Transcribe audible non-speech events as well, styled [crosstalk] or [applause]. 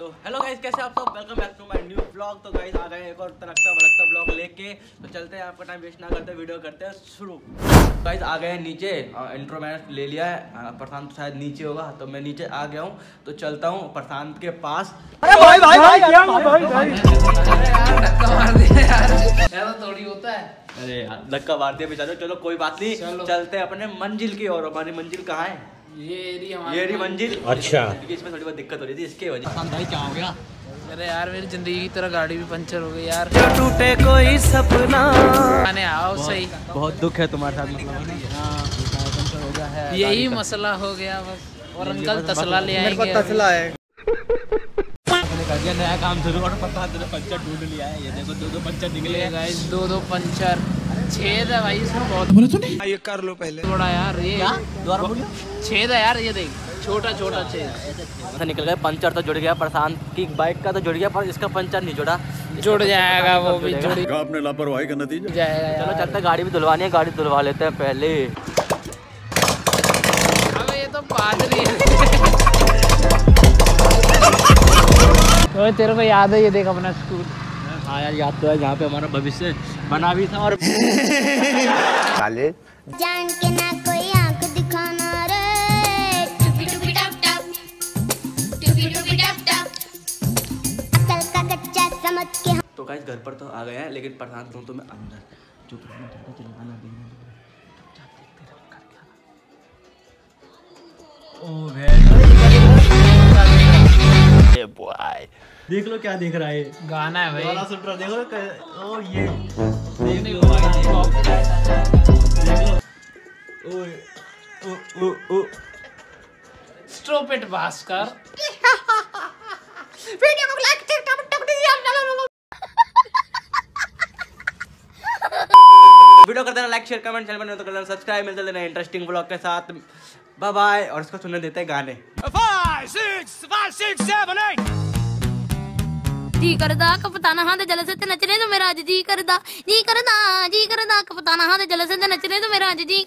तो hello guys कैसे आप सब? Welcome back to my new blog तो गाइस आ गए एक और तनकता भड़कता ब्लॉग लेके। तो चलते हैं आपका टाइम वेस्ट ना करते वीडियो करते हैं शुरू। गाइस आ गए हैं नीचे। इंट्रो मैंने ले लिया है। प्रशांत शायद नीचे होगा तो मैं नीचे आ गया हूँ। तो चलता हूँ प्रशांत के पास। अरे भाई भाई भाई क्या भाई भाई धक्का मार दिया यार ऐसा थोड़ी होता है। अरे यार धक्का मार दिया बेचारे। चलो कोई बात नहीं। चलते हैं अपने मंजिल की ओर। हमारी मंजिल कहाँ है? ये रही मंजिल अच्छा। इसमें थोड़ी बहुत दिक्कत हो रही थी इसके वजह भाई क्या हो गया? अरे यार मेरी ज़िंदगी की तरह गाड़ी भी पंचर हो गई यार। टूटे कोई सपना? आने आओ सही। बहुत दुख है तुम्हारे साथ मतलब। हाँ। यही मसला हो गया बस और अंकल तसला ले आएँगे तसला है। मैंने कर दिया नया काम शुरू और पता पंचर ढूंढ लिया है। ये देखो दो दो पंचर निकले हैं गाइस दो दो पंचर। छेद है भाई इसमें बहुत। ये कर लो पहले। बड़ा यार ये दोबारा बोलिए छेद है यार ये देख छोटा छोटा छेद। ऐसा निकल गया पंचर तो जुड़ गया प्रशांत की बाइक का तो जुड़ गया पर इसका पंचर नहीं जुड़ा। जुड़ जाएगा वो भी जुड़ेगा। जुड़ आपने लापरवाही का नतीजा? जाएगा चलो चलते हैं, गाड़ी भी धुलवानी है गाड़ी धुलवा लेते हैं पहले। अबे ये तो पादरी है। ओए तेरे को याद है ये देख अपना स्कूल। हाँ यार याद तो है जहाँ पे हमारा भविष्य बना भी था और [laughs] जान के ना कोई आँख दिखाना रे। टुपी टुपी टप टप। टुपी टुपी टप टप। अकल का कच्चा समझ के तो गाइस घर पर तो आ गया है लेकिन प्रधान रूम तो मैं अंदर। जो रहना चाहता चलो गाना देख लो क्या देख रहा है। गाना है भाई। सुन रहा देखो ओ ये। स्ट्रोपेट भास्कर। वीडियो को लाइक कर देना लाइक शेयर कमेंट चैनल पर तो कर देना सब्सक्राइब मिलते देना इंटरेस्टिंग ब्लॉग के साथ। बाय बाय और इसको सुनने देते हैं गाने। 5 6 5 6 7 8 ਜੀ ਕਰਦਾ, ਕਪਤਾਨਾ ਹਾਂ ਦੇ ਜਲਸੇ ਤੇ ਨੱਚਣੇ ਨੂੰ ਮੇਰਾ ਅੱਜ ਜੀ ਕਰਦਾ। ਜੀ ਕਰਦਾ ਜੀ ਕਰਦਾ, ਕਪਤਾਨਾ ਹਾਂ ਦੇ ਜਲਸੇ ਤੇ ਨੱਚਣੇ ਨੂੰ ਮੇਰਾ ਅੱਜ ਜੀ